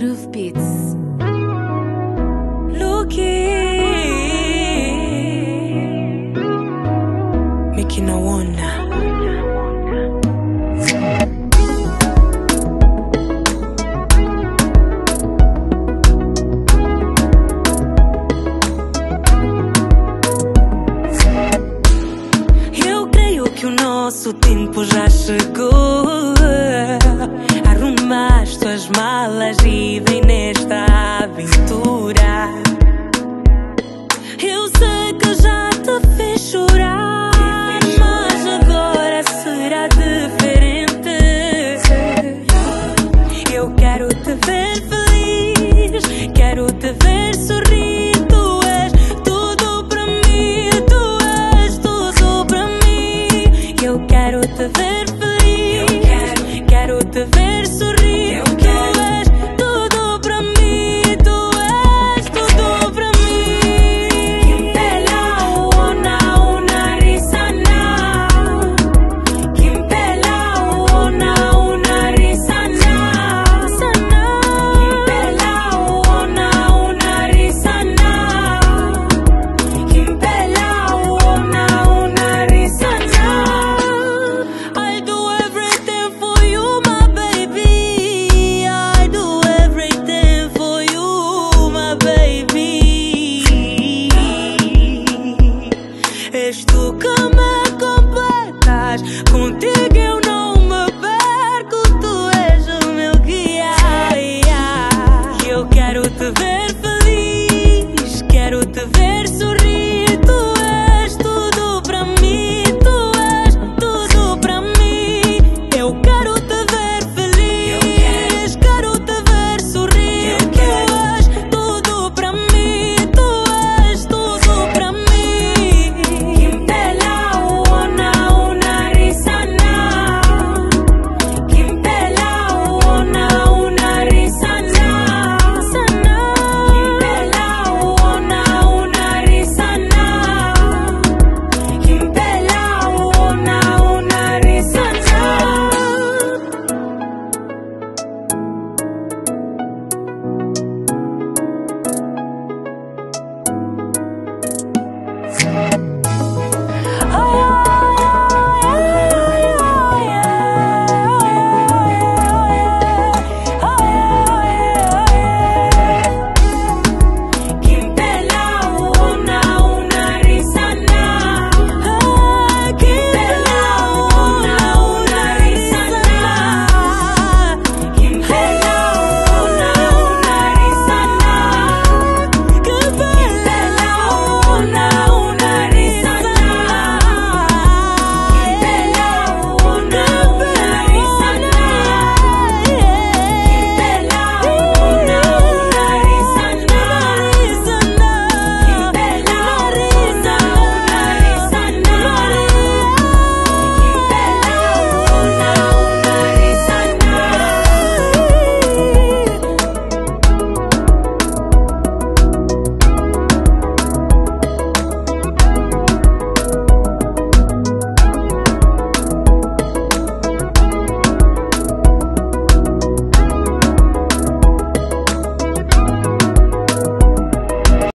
Groove Beats. Looking. Eu creio que o nosso tempo já chegou as tuas malas e vem nesta aventura.